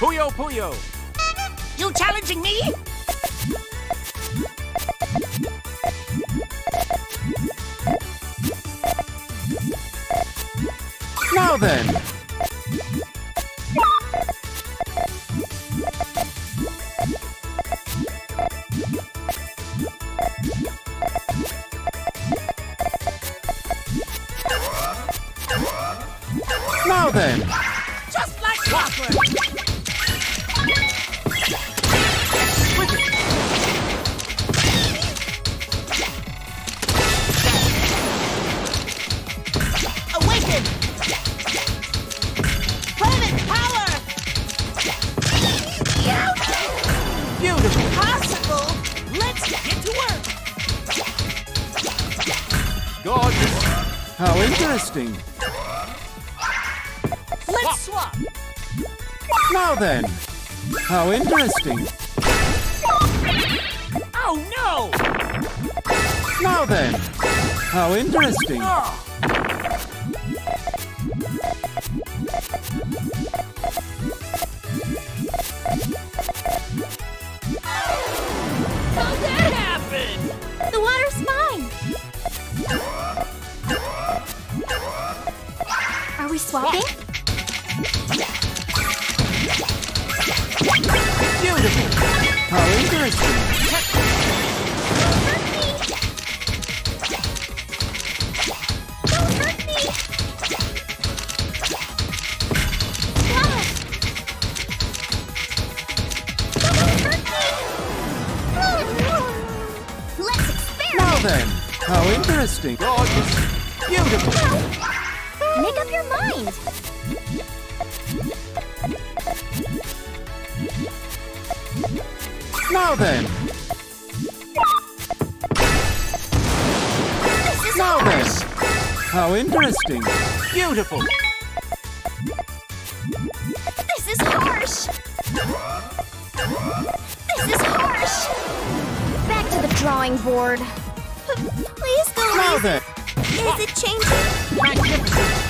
Puyo Puyo. You challenging me? Now then. Now then. Gorgeous. How interesting. Let's swap! Now then. How interesting. Oh no! Now then. How interesting. Oh. How'd that happen? The water's we swapping? Beautiful. How interesting. Don't hurt me! Don't hurt me! Let's Now then. How interesting. Gorgeous. Beautiful. Make up your mind! Now then. Now then. How interesting. Beautiful. This is harsh! This is harsh! Back to the drawing board. Please go Now then. Is it changing? Magnificent.